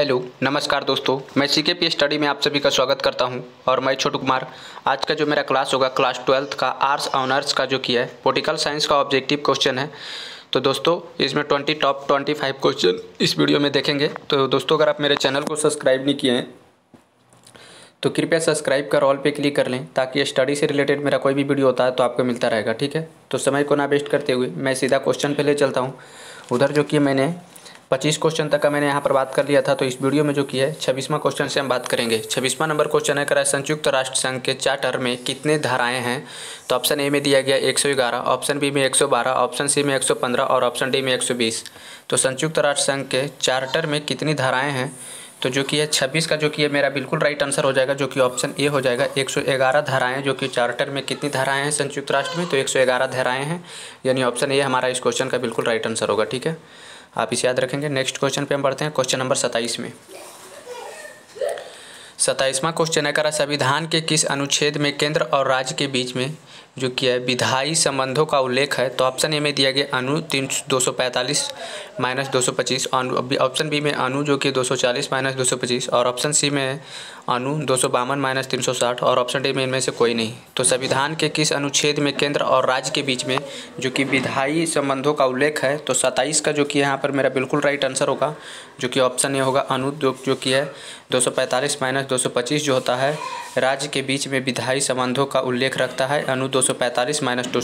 Hello, नमस्कार दोस्तों। मैं सी के पी स्टडी में आप सभी का स्वागत करता हूँ और मैं छोटू कुमार। आज का जो मेरा क्लास होगा क्लास ट्वेल्थ का आर्ट्स ऑनर्स का जो किया है पोलिटिकल साइंस का ऑब्जेक्टिव क्वेश्चन है। तो दोस्तों, इसमें twenty top twenty five question इस वीडियो में देखेंगे। तो दोस्तों, अगर आप मेरे चैनल को सब्सक्राइब नहीं किए हैं तो कृपया सब्सक्राइब कर ऑल पे क्लिक कर लें, ताकि स्टडी से रिलेटेड मेरा कोई भी वीडियो होता है तो आपको मिलता रहेगा, ठीक है? तो समय को ना वेस्ट करते हुए मैं सीधा क्वेश्चन पे ले चलता हूँ। उधर जो कि मैंने पच्चीस क्वेश्चन तक का मैंने यहाँ पर बात कर लिया था तो इस वीडियो में जो किया है, छब्बीसवां क्वेश्चन से हम बात करेंगे। छब्बीसवां नंबर क्वेश्चन है, करा संयुक्त राष्ट्र संघ के चार्टर में कितने धाराएँ हैं? तो ऑप्शन ए में दिया गया एक सौ ग्यारह ऑप्शन बी में एक सौ बारह ऑप्शन सी में एक सौ पंद्रह और ऑप्शन डी में एक सौ बीस। तो संयुक्त राष्ट्र संघ के चार्टर में कितनी धाराएँ हैं? तो जो कि है, छब्बीस का जो कि है, मेरा बिल्कुल राइट आंसर हो जाएगा, जो कि ऑप्शन ए हो जाएगा। 111 धाराएँ जो कि चार्टर में कितनी धाराएँ हैं संयुक्त राष्ट्र में? तो 111 धाराएँ हैं, यानी ऑप्शन ए हमारा इस क्वेश्चन का बिल्कुल राइट आंसर होगा, ठीक है? आप इसे याद रखेंगे। नेक्स्ट क्वेश्चन पे हम बढ़ते हैं। क्वेश्चन नंबर सत्ताईस में। सत्ताईसवां क्वेश्चन है, करा संविधान के किस अनुच्छेद में केंद्र और राज्य के बीच में जो कि है, विधायी संबंधों का उल्लेख है तो ऑप्शन ए में दिया गया अनु तीन दो सौ पैंतालीस माइनस दो सौ पच्चीस ऑप्शन बी में अनु जो कि दो सौ चालीस माइनस दो सौ पच्चीस, और ऑप्शन सी में अनु दो सौ बावन माइनस तीन सौ साठ, और ऑप्शन डी में इनमें से कोई नहीं। तो संविधान के किस अनुच्छेद में केंद्र और राज्य के बीच में जो कि विधायी संबंधों का उल्लेख है तो सत्ताईस का जो कि यहाँ पर मेरा बिल्कुल राइट आंसर होगा, जो कि ऑप्शन ए होगा अनु जो जो कि है दो सौ पैंतालीस माइनस दो सौ पच्चीस जो होता है, राज्य के बीच में विधायी संबंधों का उल्लेख रखता है, अनु दो सौ पैंतालीस माइनस टू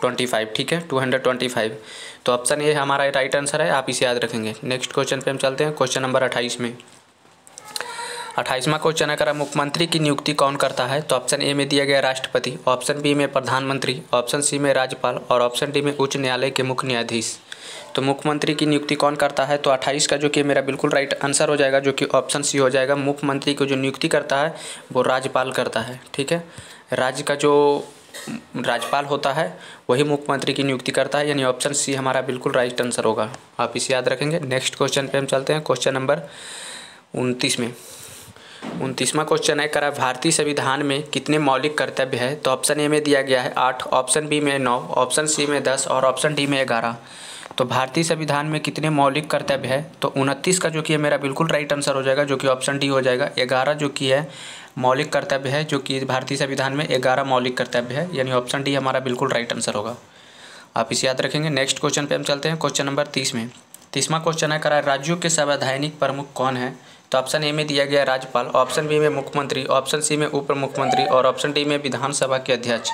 ट्वेंटी फाइव ठीक है? टू हंड्रेड ट्वेंटी फाइव तो ऑप्शन ए हमारा राइट आंसर है, आप इसे याद रखेंगे। नेक्स्ट क्वेश्चन पे हम चलते हैं क्वेश्चन नंबर अट्ठाईस में। अट्ठाईसवां क्वेश्चन करा मुख्यमंत्री की नियुक्ति कौन करता है तो ऑप्शन ए में दिया गया राष्ट्रपति ऑप्शन बी में प्रधानमंत्री ऑप्शन सी में राज्यपाल और ऑप्शन डी में उच्च न्यायालय के मुख्य न्यायाधीश। तो मुख्यमंत्री की नियुक्ति कौन करता है तो अट्ठाईस का जो कि मेरा बिल्कुल राइट आंसर हो जाएगा, जो कि ऑप्शन सी हो जाएगा। मुख्यमंत्री को जो नियुक्ति करता है, वो राज्यपाल करता है, ठीक है? राज्य का जो राज्यपाल होता है, वही मुख्यमंत्री की नियुक्ति करता है। यानी ऑप्शन सी हमारा बिल्कुल राइट आंसर होगा। आप इसे याद रखेंगे। नेक्स्ट क्वेश्चन पे हम चलते हैं। क्वेश्चन नंबर उनतीस में। उनतीसवां क्वेश्चन है, करा भारतीय संविधान में कितने मौलिक कर्तव्य है? तो ऑप्शन ए में दिया गया है आठ ऑप्शन बी में नौ ऑप्शन सी में दस और ऑप्शन डी में ग्यारह। तो भारतीय संविधान में कितने मौलिक कर्तव्य है? तो उनतीस का जो कि है, मेरा बिल्कुल राइट आंसर हो जाएगा, जो कि ऑप्शन डी हो जाएगा। ग्यारह जो कि है मौलिक कर्तव्य है, जो कि भारतीय संविधान में ग्यारह मौलिक कर्तव्य है, यानी ऑप्शन डी हमारा बिल्कुल राइट आंसर होगा। आप इसे याद रखेंगे नेक्स्ट क्वेश्चन पे हम चलते हैं क्वेश्चन नंबर तीस में। तीसवा क्वेश्चन है, करा राज्यों के संवैधानिक प्रमुख कौन है? तो ऑप्शन ए में दिया गया राज्यपाल ऑप्शन बी में मुख्यमंत्री ऑप्शन सी में उप मुख्यमंत्री और ऑप्शन डी में विधानसभा के अध्यक्ष।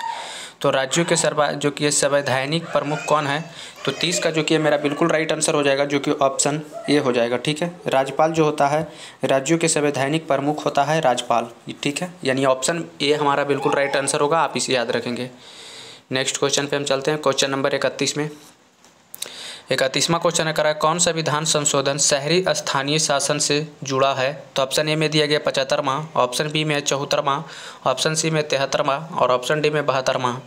तो राज्यों के सर्वा, जो कि संवैधानिक प्रमुख कौन है? तो तीस का जो कि मेरा बिल्कुल राइट आंसर हो जाएगा, जो कि ऑप्शन ए हो जाएगा, ठीक है? राज्यपाल जो होता है, राज्यों के संवैधानिक प्रमुख होता है राज्यपाल, ठीक है? यानी ऑप्शन ए हमारा बिल्कुल राइट आंसर होगा, आप इसे याद रखेंगे। नेक्स्ट क्वेश्चन पे हम चलते हैं, क्वेश्चन नंबर इकतीस में। इकतीसवां क्वेश्चन है करा कौन सा विधान संशोधन शहरी स्थानीय शासन से जुड़ा है? तो ऑप्शन ए में दिया गया पचहत्तरवा ऑप्शन बी में चौहत्तरवा ऑप्शन सी में तिहत्तरवा और ऑप्शन डी में बहत्तरवा।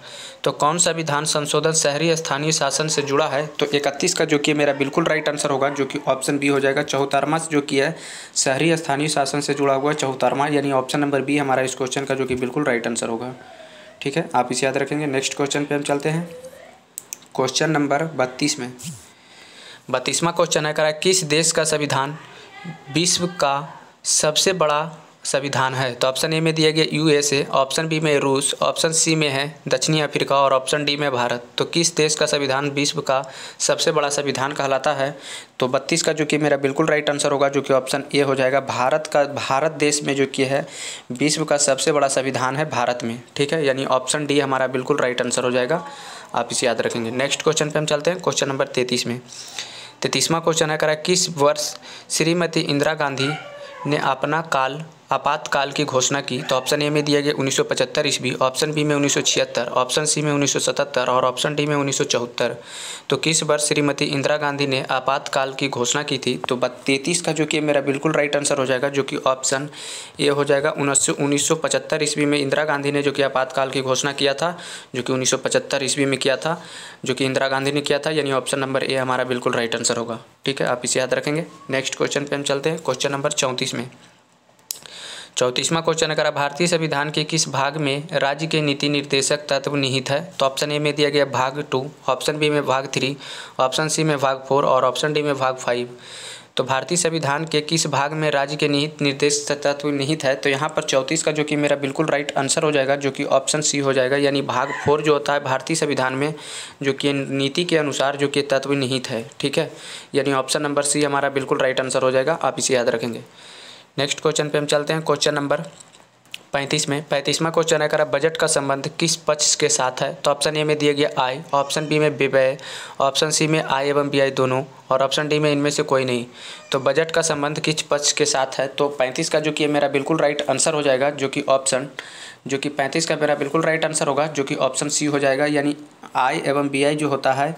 तो कौन सा विधान संशोधन शहरी स्थानीय शासन से जुड़ा है? तो इकतीस का जो कि मेरा बिल्कुल राइट आंसर होगा, जो कि ऑप्शन बी हो जाएगा, चौहत्तरवा जो कि है, शहरी स्थानीय शासन से जुड़ा हुआ है, चौहत्तरवा, यानी ऑप्शन नंबर बी हमारा इस क्वेश्चन का जो कि बिल्कुल राइट आंसर होगा। ठीक है, आप इसे याद रखेंगे नेक्स्ट क्वेश्चन पर हम चलते हैं। क्वेश्चन नंबर बत्तीस में। बत्तीसवा क्वेश्चन है, करा, किस देश का संविधान विश्व का सबसे बड़ा संविधान है? तो ऑप्शन ए में दिया गया यूएसए ऑप्शन बी में रूस ऑप्शन सी में है दक्षिणी अफ्रीका और ऑप्शन डी में भारत। तो किस देश का संविधान विश्व का सबसे बड़ा संविधान कहलाता है? तो बत्तीस का, जो कि मेरा बिल्कुल राइट आंसर होगा, जो कि ऑप्शन ए हो जाएगा। भारत का, भारत देश में जो कि है, विश्व का सबसे बड़ा संविधान है भारत में। ठीक है? यानी ऑप्शन डी हमारा बिल्कुल राइट आंसर हो जाएगा। आप इसे याद रखेंगे। नेक्स्ट क्वेश्चन पर हम चलते हैं। क्वेश्चन नंबर तैंतीस में। तैतीसवां क्वेश्चन है करा किस वर्ष श्रीमती इंदिरा गांधी ने अपना काल आपातकाल की घोषणा की तो ऑप्शन ए में दिया गया उन्नीस सौ पचहत्तर ईस्वी ऑप्शन बी में उन्नीस सौ छिहत्तर ऑप्शन सी में उन्नीस सौ सतहत्तर और ऑप्शन डी में उन्नीस सौ चौहत्तर। तो किस वर्ष श्रीमती इंदिरा गांधी ने आपातकाल की घोषणा की थी? तो तैतीस का जो कि मेरा बिल्कुल राइट आंसर हो जाएगा, जो कि ऑप्शन ए हो जाएगा, उन्नीस उन्नीस ईस्वी में इंदिरा गांधी ने जो कि आपातकाल की घोषणा किया था, जो कि उन्नीस सौ पचहत्तर ईस्वी में किया था, जो कि इंदिरा गांधी ने किया था, यानी ऑप्शन नंबर ए हमारा बिल्कुल राइट आंसर होगा। ठीक है, आप इसे याद रखेंगे। नेक्स्ट क्वेश्चन पे हम चलते हैं। क्वेश्चन नंबर चौंतीस में। चौंतीसवां क्वेश्चन अगर भारतीय संविधान के किस भाग में राज्य के नीति निर्देशक तत्व निहित है तो ऑप्शन ए में दिया गया भाग टू ऑप्शन बी में भाग थ्री ऑप्शन सी में भाग फोर और ऑप्शन डी में भाग फाइव तो भारतीय संविधान के किस भाग में राज्य के निहित निर्देश तत्व निहित है तो यहाँ पर चौंतीस का जो कि मेरा बिल्कुल राइट आंसर हो जाएगा, जो कि ऑप्शन सी हो जाएगा, यानी भाग फोर जो होता है भारतीय संविधान में, जो कि नीति के अनुसार जो कि तत्व निहित है, ठीक है? यानी ऑप्शन नंबर सी हमारा बिल्कुल राइट आंसर हो जाएगा, आप इसे याद रखेंगे। नेक्स्ट क्वेश्चन पे हम चलते हैं क्वेश्चन नंबर पैंतीस में। पैंतीसवा क्वेश्चन है करा बजट का संबंध किस पक्ष के साथ है तो ऑप्शन ए में दिया गया आय ऑप्शन बी में व्यय ऑप्शन सी में आय एवं व्यय दोनों, और ऑप्शन डी में इनमें से कोई नहीं। तो बजट का संबंध किस पक्ष के साथ है तो पैंतीस का जो कि मेरा बिल्कुल राइट आंसर हो जाएगा, जो कि ऑप्शन जो कि पैंतीस का मेरा बिल्कुल राइट आंसर होगा, जो कि ऑप्शन सी हो जाएगा, यानी आय एवं बीआई जो होता है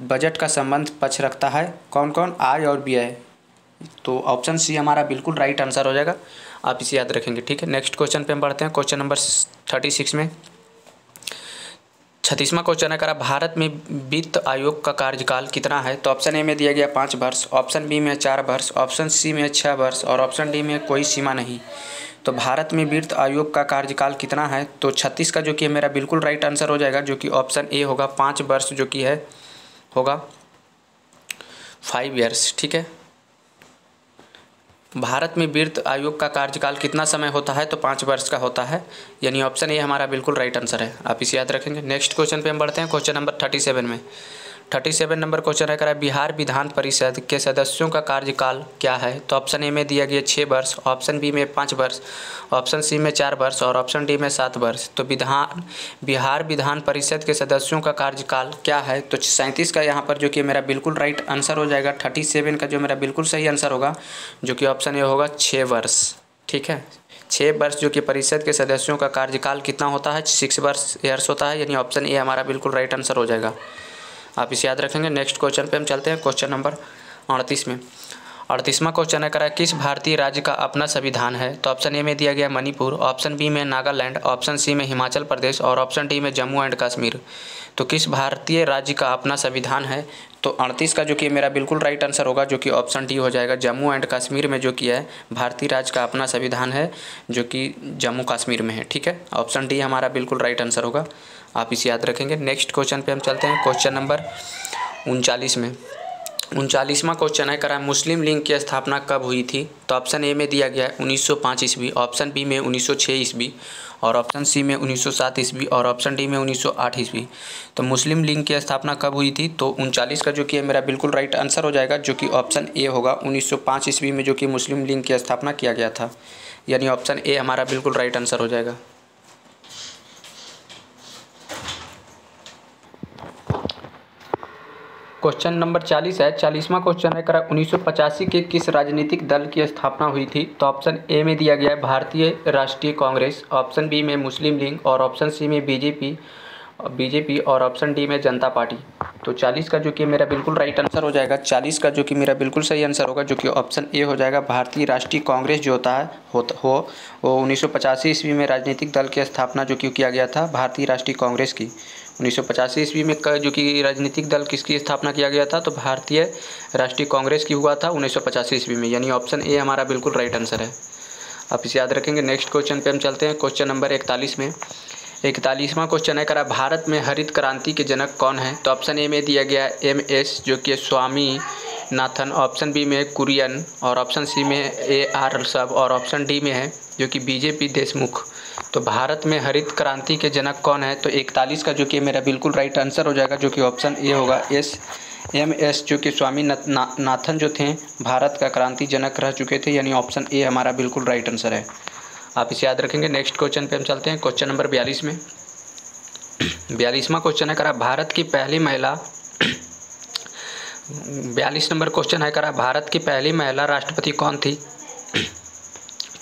बजट का संबंध पक्ष रखता है कौन कौन आय और बीआई तो ऑप्शन सी हमारा बिल्कुल राइट आंसर हो जाएगा। आप इसे याद रखेंगे, ठीक है? नेक्स्ट क्वेश्चन पे हम बढ़ते हैं। क्वेश्चन नंबर थर्टी सिक्स में। छत्तीसवा क्वेश्चन है करा भारत में वित्त आयोग का कार्यकाल कितना है तो ऑप्शन ए में दिया गया पाँच वर्ष ऑप्शन बी में चार वर्ष ऑप्शन सी में छः वर्ष और ऑप्शन डी में कोई सीमा नहीं। तो भारत में वित्त आयोग का कार्यकाल कितना है? तो छत्तीस का जो कि मेरा बिल्कुल राइट आंसर हो जाएगा, जो कि ऑप्शन ए होगा, पाँच वर्ष जो कि है, होगा फाइव ईयर्स ठीक है? भारत में वित्त आयोग का कार्यकाल कितना समय होता है? तो पाँच वर्ष का होता है। यानी ऑप्शन ए हमारा बिल्कुल राइट आंसर है। आप इसे याद रखेंगे। नेक्स्ट क्वेश्चन पे हम बढ़ते हैं। क्वेश्चन नंबर थर्टी सेवन में। थर्टी सेवन नंबर क्वेश्चन है करा बिहार विधान परिषद के सदस्यों का कार्यकाल क्या है? तो ऑप्शन ए में दिया गया छः वर्ष ऑप्शन बी में पाँच वर्ष ऑप्शन सी में चार वर्ष और ऑप्शन डी में सात वर्ष। तो विधान, बिहार विधान परिषद के सदस्यों का कार्यकाल क्या है? तो सैंतीस का यहाँ पर जो कि मेरा बिल्कुल राइट आंसर हो जाएगा। थर्टी सेवन का जो मेरा बिल्कुल सही आंसर होगा, जो कि ऑप्शन ए होगा छः वर्ष। ठीक है? छः वर्ष जो कि परिषद के सदस्यों का कार्यकाल कितना होता है? सिक्स वर्ष ईयर्स होता है, यानी ऑप्शन ए हमारा बिल्कुल राइट आंसर हो जाएगा। आप इसे याद रखेंगे। नेक्स्ट क्वेश्चन पे हम चलते हैं। क्वेश्चन नंबर अड़तीस में। अड़तीसवा क्वेश्चन है, करा किस भारतीय राज्य का अपना संविधान है? तो ऑप्शन ए में दिया गया मणिपुर ऑप्शन बी में नागालैंड ऑप्शन सी में हिमाचल प्रदेश और ऑप्शन डी में जम्मू एंड कश्मीर। तो किस भारतीय राज्य का अपना संविधान है? तो अड़तीस का जो कि मेरा बिल्कुल राइट आंसर होगा, जो कि ऑप्शन डी हो जाएगा। जम्मू एंड कश्मीर में जो कि है, भारतीय राज्य का अपना संविधान है, जो कि जम्मू कश्मीर में है। ठीक है? ऑप्शन डी हमारा बिल्कुल राइट आंसर होगा। आप इसे याद रखेंगे। नेक्स्ट क्वेश्चन पे हम चलते हैं। क्वेश्चन नंबर उनचालीस में। उनचालीसवां क्वेश्चन है, करा मुस्लिम लीग की स्थापना कब हुई थी? तो ऑप्शन ए में दिया गया है, उन्नीस सौ पाँच ईस्वी। ऑप्शन बी में उन्नीस सौ छः ईस्वी। और ऑप्शन सी में उन्नीस सौ सात ईस्वी। और ऑप्शन डी में उन्नीस सौ आठ ईस्वी। तो मुस्लिम लीग की स्थापना कब हुई थी? तो उनचालीस का जो कि है, मेरा बिल्कुल राइट आंसर हो जाएगा, जो कि ऑप्शन ए होगा, उन्नीस सौ पाँच ईस्वी में जो कि मुस्लिम लीग की स्थापना किया गया था। यानी ऑप्शन ए हमारा बिल्कुल राइट आंसर हो जाएगा। क्वेश्चन नंबर चालीस है। चालीसवां क्वेश्चन है, करा उन्नीस सौ पचासी के किस राजनीतिक दल की स्थापना हुई थी? तो ऑप्शन ए में दिया गया है भारतीय राष्ट्रीय कांग्रेस ऑप्शन बी में मुस्लिम लीग और ऑप्शन सी में बीजेपी बीजेपी और ऑप्शन डी में जनता पार्टी। तो 40 का जो कि मेरा बिल्कुल राइट आंसर हो जाएगा। 40 का जो कि मेरा बिल्कुल सही आंसर होगा, जो कि ऑप्शन ए हो जाएगा। भारतीय राष्ट्रीय कांग्रेस जो होता है, होता, हो, वो उन्नीस सौ पचासी ईस्वी में राजनीतिक दल की स्थापना जो कि किया गया था, भारतीय राष्ट्रीय कांग्रेस की। उन्नीस सौ पचासी ईस्वी में जो कि राजनीतिक दल किसकी स्थापना किया गया था तो भारतीय राष्ट्रीय कांग्रेस की हुआ था उन्नीस सौ पचासी ईस्वी में। यानी ऑप्शन ए हमारा बिल्कुल राइट आंसर है। आप इसे याद रखेंगे। नेक्स्ट क्वेश्चन पे हम चलते हैं। क्वेश्चन नंबर इकतालीस में। इकतालीसवां क्वेश्चन है, करा भारत में हरित क्रांति के जनक कौन है? तो ऑप्शन ए में दिया गया एम एस जो कि स्वामी नाथन ऑप्शन बी में कुरियन और ऑप्शन सी में ए आर सब और ऑप्शन डी में है, जो कि बीजेपी देशमुख। तो भारत में हरित क्रांति के जनक कौन है? तो इकतालीस का जो कि मेरा बिल्कुल राइट आंसर हो जाएगा जो कि ऑप्शन ए होगा एस एम एस जो कि स्वामी ना, नाथन जो थे भारत का क्रांति जनक रह चुके थे यानी ऑप्शन ए हमारा बिल्कुल राइट आंसर है। आप इसे याद रखेंगे नेक्स्ट क्वेश्चन पे हम चलते हैं क्वेश्चन नंबर बयालीस में। बयालीसवा क्वेश्चन है करा भारत की पहली महिला बयालीस नंबर क्वेश्चन है करा भारत की पहली महिला राष्ट्रपति कौन थी?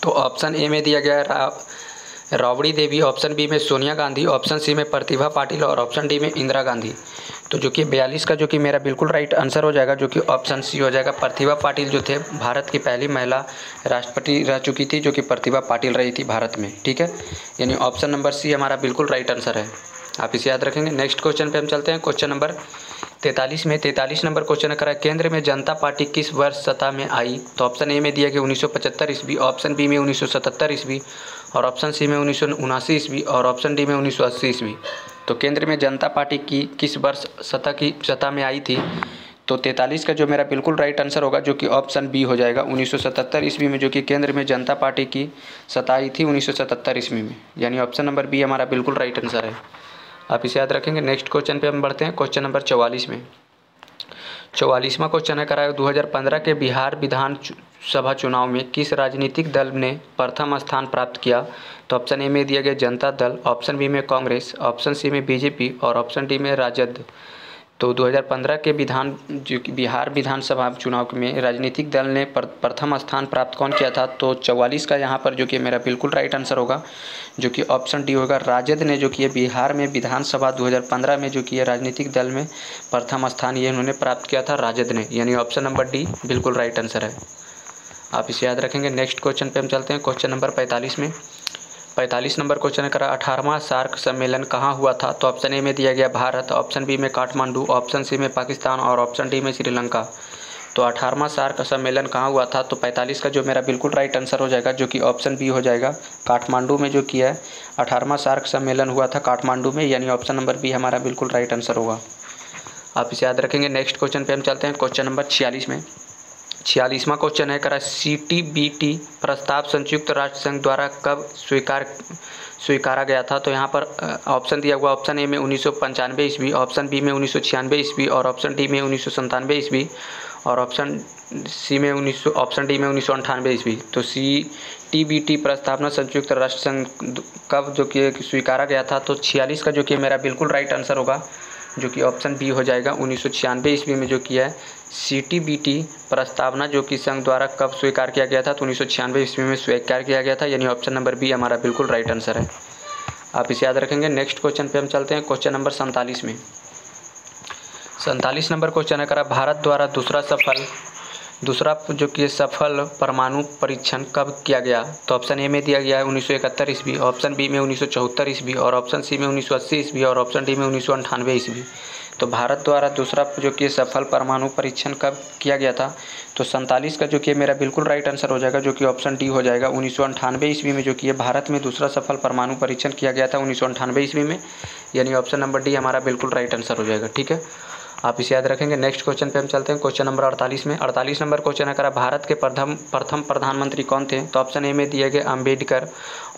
तो ऑप्शन ए में दिया गया राबड़ी देवी ऑप्शन बी में सोनिया गांधी, ऑप्शन सी में प्रतिभा पाटिल और ऑप्शन डी में इंदिरा गांधी। तो जो कि बयालीस का जो कि मेरा बिल्कुल राइट आंसर हो जाएगा, जो कि ऑप्शन सी हो जाएगा। प्रतिभा पाटिल जो थे, भारत की पहली महिला राष्ट्रपति रह चुकी थी, जो कि प्रतिभा पाटिल रही थी भारत में, ठीक है? यानी ऑप्शन नंबर सी हमारा बिल्कुल राइट आंसर है। आप इसे याद रखेंगे। नेक्स्ट क्वेश्चन पे हम चलते हैं। क्वेश्चन नंबर तैंतालीस में, तैंतालीस नंबर क्वेश्चन करा। केंद्र में जनता पार्टी किस वर्ष सत्ता में आई? तो ऑप्शन ए में दिया कि सौ ईस्वी ऑप्शन बी में उन्नीस सौ सतहत्तर ईस्वी। और ऑप्शन सी में उन्नीस सौ उनासी ईस्वी और ऑप्शन डी में उन्नीस सौ अस्सी ईस्वी। तो केंद्र में जनता पार्टी की किस वर्ष सत्ता की सत्ता में आई थी? तो तैंतालीस का जो मेरा बिल्कुल राइट आंसर होगा, जो कि ऑप्शन बी हो जाएगा 1977 ईस्वी में, जो कि केंद्र में जनता पार्टी की सताई थी 1977 ईस्वी में। यानी ऑप्शन नंबर बी हमारा बिल्कुल राइट आंसर है। आप इसे याद रखेंगे नेक्स्ट क्वेश्चन पे हम बढ़ते हैं क्वेश्चन नंबर चवालीस में। चौवालीसवां क्वेश्चन है, कराया 2015 के बिहार विधान सभा चुनाव में किस राजनीतिक दल ने प्रथम स्थान प्राप्त किया? तो ऑप्शन ए में दिया गया जनता दल ऑप्शन बी में कांग्रेस ऑप्शन सी में बीजेपी और ऑप्शन डी में राजद। तो 2015 के विधान, जो कि बिहार विधानसभा चुनाव में राजनीतिक दल ने प्रथम स्थान प्राप्त कौन किया था? तो चौवालीस का यहाँ पर, जो कि मेरा बिल्कुल राइट आंसर होगा, जो कि ऑप्शन डी होगा। राजद ने जो कि बिहार में विधानसभा 2015 में जो कि राजनीतिक दल में प्रथम स्थान, ये उन्होंने प्राप्त किया था राजद ने। यानी ऑप्शन नंबर डी बिल्कुल राइट आंसर है। आप इसे याद रखेंगे। नेक्स्ट क्वेश्चन पे हम चलते हैं। क्वेश्चन नंबर पैंतालीस में। पैंतालीस नंबर क्वेश्चन करा, अठारहवा सार्क सम्मेलन कहाँ हुआ था? तो ऑप्शन ए में दिया गया भारत ऑप्शन बी में काठमांडू ऑप्शन सी में पाकिस्तान और ऑप्शन डी में श्रीलंका। तो अठारहवा सार्क सम्मेलन कहाँ हुआ था? तो पैंतालीस का जो मेरा बिल्कुल राइट आंसर हो जाएगा, जो कि ऑप्शन बी हो जाएगा, काठमांडू में जो किया है। अठारहवा सार्क सम्मेलन हुआ था काठमांडू में, यानी ऑप्शन नंबर बी हमारा बिल्कुल राइट आंसर होगा। आप इसे याद रखेंगे नेक्स्ट क्वेश्चन पे हम चलते हैं क्वेश्चन नंबर छियालीस में। छियालीसवां क्वेश्चन है, करा सी टी बी टी प्रस्ताव संयुक्त राष्ट्र संघ द्वारा कब स्वीकार स्वीकारा गया था? तो यहाँ पर ऑप्शन दिया हुआ ऑप्शन ए में उन्नीस सौ पंचानवे ईस्वी ऑप्शन बी में उन्नीस सौ छियानवे ईस्वी और ऑप्शन डी में उन्नीस सौ संतानवे ईस्वी और ऑप्शन सी में उन्नीस सौ ऑप्शन डी में उन्नीस सौ अंठानवे ईस्वी। तो सी टी बी टी प्रस्तावना संयुक्त राष्ट्र संघ कब जो कि स्वीकारा गया था? तो छियालीस का जो कि मेरा बिल्कुल राइट आंसर होगा। जो कि ऑप्शन बी हो जाएगा उन्नीस सौ छियानवे ईस्वी में जो किया है। सीटीबीटी प्रस्तावना जो कि संघ द्वारा कब स्वीकार किया गया था तो उन्नीस सौ छियानवे ईस्वी में स्वीकार किया गया था। यानी ऑप्शन नंबर बी हमारा बिल्कुल राइट आंसर है। आप इसे याद रखेंगे। नेक्स्ट क्वेश्चन पे हम चलते हैं। क्वेश्चन नंबर सैंतालीस में। सैंतालीस नंबर क्वेश्चन है। करा भारत द्वारा दूसरा सफल दूसरा जो कि सफल परमाणु परीक्षण कब किया गया? तो ऑप्शन ए में दिया गया है उन्नीस सौ इकहत्तर ईस्वी ऑप्शन बी में उन्नीस सौ चौहत्तर ईस्वी और ऑप्शन सी में उन्नीस सौ अस्सी ईस्वी और ऑप्शन डी में उन्नीस सौ अंठानवे ईस्वी। तो भारत द्वारा दूसरा जो कि सफल परमाणु परीक्षण कब किया गया था? तो सैंतालीस का जो कि मेरा बिल्कुल राइट आंसर हो जाएगा, जो कि ऑप्शन डी हो जाएगा उन्नीस ईस्वी में, जो कि भारत में दूसरा सफल परमाणु परीक्षण किया गया था उन्नीस सौ अंठानवे ईस्वी में। यानी ऑप्शन नंबर डी हमारा बिल्कुल राइट आंसर हो जाएगा, ठीक है? आप इसे याद रखेंगे। नेक्स्ट क्वेश्चन पे हम चलते हैं। क्वेश्चन नंबर अड़तालीस में। अड़तालीस नंबर क्वेश्चन है करा भारत के प्रथम प्रथम प्रधानमंत्री कौन थे? तो ऑप्शन ए में दिए गए अंबेडकर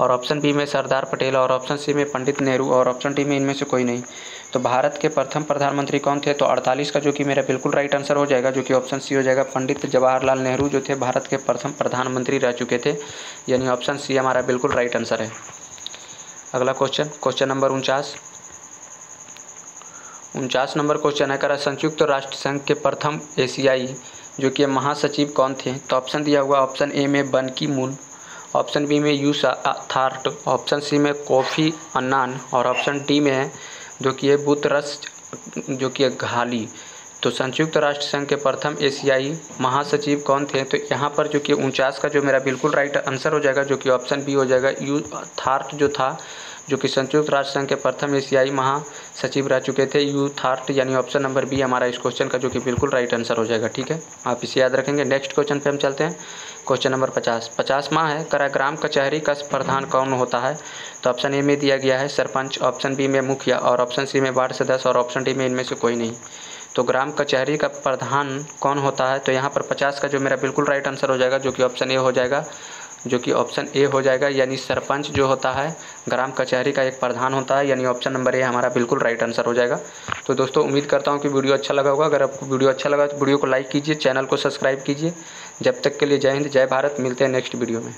और ऑप्शन बी में सरदार पटेल और ऑप्शन सी में पंडित नेहरू और ऑप्शन डी में इनमें से कोई नहीं। तो भारत के प्रथम प्रधानमंत्री कौन थे? तो अड़तालीस का, जो कि मेरा बिल्कुल राइट आंसर हो जाएगा, जो कि ऑप्शन सी हो जाएगा। पंडित जवाहरलाल नेहरू जो थे, भारत के प्रथम प्रधानमंत्री रह चुके थे। यानी ऑप्शन सी हमारा बिल्कुल राइट आंसर है। अगला क्वेश्चन क्वेश्चन नंबर उनचास। उनचास नंबर क्वेश्चन है, करा संयुक्त राष्ट्र संघ के प्रथम एशियाई, जो कि महासचिव कौन थे? तो ऑप्शन दिया हुआ ऑप्शन ए में बन की मूल ऑप्शन बी में यूसा थार्ट ऑप्शन सी में कॉफ़ी अन्नान और ऑप्शन डी में है, जो कि है बुतरस, जो कि घाली। तो संयुक्त राष्ट्र संघ के प्रथम एशियाई महासचिव कौन थे? तो यहाँ पर जो कि उनचास का जो मेरा बिल्कुल राइट आंसर हो जाएगा, जो कि ऑप्शन बी हो जाएगा, यू, थार्ट जो था जो कि संयुक्त राष्ट्र संघ के प्रथम एशियाई महासचिव रह चुके थे। यू थार्ट यानी ऑप्शन नंबर बी हमारा इस क्वेश्चन का, जो कि बिल्कुल राइट आंसर हो जाएगा, ठीक है? आप इसे याद रखेंगे। नेक्स्ट क्वेश्चन पे हम चलते हैं। क्वेश्चन नंबर पचास। पचास माह है। कराग्राम कचहरी का प्रधान कौन होता है? तो ऑप्शन ए में दिया गया है सरपंच, ऑप्शन बी में मुखिया और ऑप्शन सी में वार्ड सदस्य और ऑप्शन डी में इनमें से कोई नहीं। तो ग्राम कचहरी का प्रधान कौन होता है? तो यहाँ पर पचास का जो मेरा बिल्कुल राइट आंसर हो जाएगा, जो कि ऑप्शन ए हो जाएगा। जो कि ऑप्शन ए हो जाएगा, यानी सरपंच जो होता है, ग्राम कचहरी का एक प्रधान होता है, यानी ऑप्शन नंबर ए हमारा बिल्कुल राइट आंसर हो जाएगा। तो दोस्तों, उम्मीद करता हूँ कि वीडियो अच्छा लगा होगा। अगर आपको वीडियो अच्छा लगा तो वीडियो को लाइक कीजिए, चैनल को सब्सक्राइब कीजिए। जब तक के लिए जय हिंद, जय भारत, मिलते हैं नेक्स्ट वीडियो में।